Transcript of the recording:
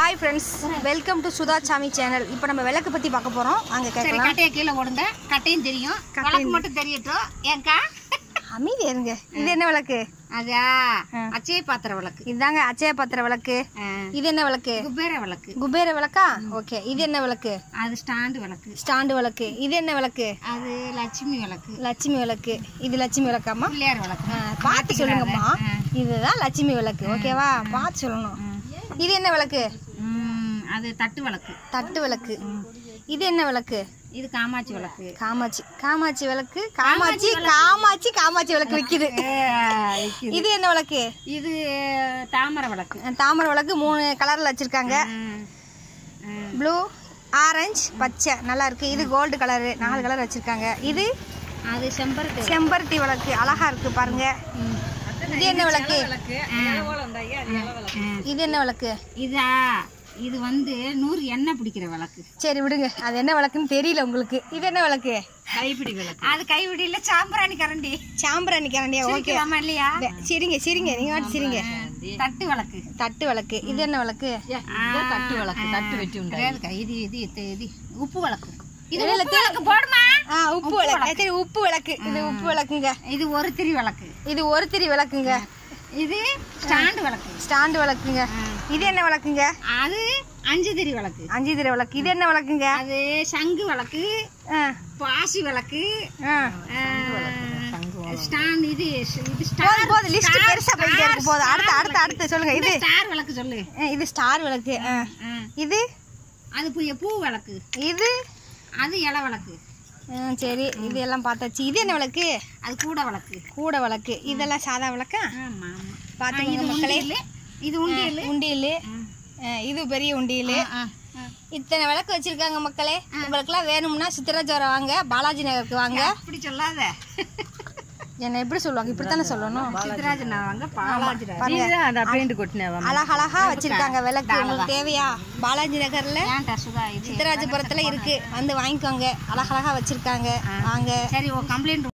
Hi friends welcome to Sudha Sami channel இப்போ நம்ம விளக்கு பற்றி பார்க்க போகிறோம் அங்கே சரி கேட்கலாம். கட்டையை கீழே ஓடுங்க கட்டையும் தெரியும். விளக்கு மட்டும் தெரியட்டும் ஏன்க்கா அமைதி இருங்க. இது என்ன விளக்கு? அதா? அச்சய பாத்திர விளக்கு. இதுதாங்க அச்சய பாத்திர விளக்கு. ஆ, இது என்ன விளக்கு? குபேர விளக்கு. குபேர விளக்கா? ஓகே. இது என்ன விளக்கு? அது ஸ்டாண்டு விளக்கு. ஸ்டாண்டு விளக்கு. இது என்ன விளக்கு? அது லட்சுமி விளக்கு. லட்சுமி விளக்கு. இது லட்சுமி விளக்காம்மா? பிள்ளையார் விளக்கு. ஆ, பார்த்து சொல்லுங்கம்மா. இதுதான் லட்சுமி விளக்கு. ஓகேவா? பார்த்து சொல்லணும். இது என்ன விளக்கு? அது தட்டு விளக்கு. தட்டு விளக்கு. இது என்ன விளக்கு? இது காமாட்சி விளக்கு. காமாட்சி. காமாட்சி விளக்கு? காமாட்சி காமாட்சி காமாட்சி விளக்கு விற்கிது இது என்ன விளக்கு? இது தாமரை விளக்கு. தாமரை விளக்கு மூணு கலர்ல வச்சிருக்காங்க. ப்ளூ ஆரஞ்சு பச்சை. நல்லா இருக்கு. இது கோல்டு கலரு நாலு கலர் வச்சிருக்காங்க. இது அது செம்பருத்தி செம்பருத்தி விளக்கு. அழகா இருக்கு பாருங்க. இது என்ன விளக்கு. இது என்ன விளக்கு? இதா? இது வந்து நூறு எண்ணெய் பிடிக்கிற விளக்கு. சரி விடுங்க. அது என்ன விளக்குன்னு தெரியல உங்களுக்கு. இது என்ன விளக்கு? கைப்பிடி விளக்கு. அது கைப்பிடியில சாம்பிராணி கரண்டி. சாம்பிராணி கரண்டியா? ஓகே. சிரிக்கலாமா இல்லையா? சரிங்க சரிங்க. நீங்க வாட்டி சரிங்க. தட்டு விளக்கு. தட்டு விளக்கு. இது என்ன விளக்கு? தட்டு விளக்கு. தட்டு வெட்டி உண்டு இது இது இது இது. உப்பு விளக்கு. இது இல்ல, உப்பு விளக்கு போடுமா? ஆ உப்பு விளக்கு. சரி உப்பு விளக்கு. இது உப்பு விளக்குங்க. இது ஒரு திரி விளக்கு. இது ஒரு திரி விளக்குங்க. இது ஸ்டாண்டு விளக்கு ஸ்டாண்டு விளக்குங்க இது என்ன விளக்குங்க அது அஞ்சு திரி விளக்கு அஞ்சு திரி விளக்கு இது என்ன விளக்குங்க அது சங்கு விளக்கு ஆ, பாசி விளக்கு ஆ. ஸ்டாண்ட் இது இது ஸ்டார் போதும் லிஸ்ட் பெருசா போயிட்டே இருக்கு. போதும் அடுத்து அடுத்து அடுத்து சொல்லுங்க. இது ஸ்டார் விளக்கு சொல்லு. இது ஸ்டார் விளக்கு ஆ. ஆ. இது அது பூ- பூ விளக்கு இது அது இலை விளக்கு சரி இது எல்லாம் பார்த்தாச்சு. இது என்ன விளக்கு? அது கூட விளக்கு. கூட விளக்கு. இதெல்லாம் சாதா விளக்கா? பார்த்துங்க மக்களே. இது உண்டியல். உண்டியல். இது பெரிய உண்டியல். இத்தனை விளக்கு வச்சிருக்காங்க மக்களே. உங்களுக்குலாம் வேணும்னா சித்திராஜோரம் வாங்க பாலாஜி நகருக்கு வாங்க. அப்படி சொல்லாத. என்ன எப்படி சொல்லுவாங்க? இப்படித்தானே சொல்லணும்? சித்ராஜன் பாலாஜி. அழகழகா வச்சிருக்காங்க விளக்கு. உங்களுக்கு தேவையா? பாலாஜி நகர்ல ஏன்டா சுதா இது? சித்தராஜபுரத்துல இருக்கு. வந்து வாங்கிக்கோங்க. அழகழகா வச்சிருக்காங்க. வாங்க. சரி கம்ப்ளைண்ட்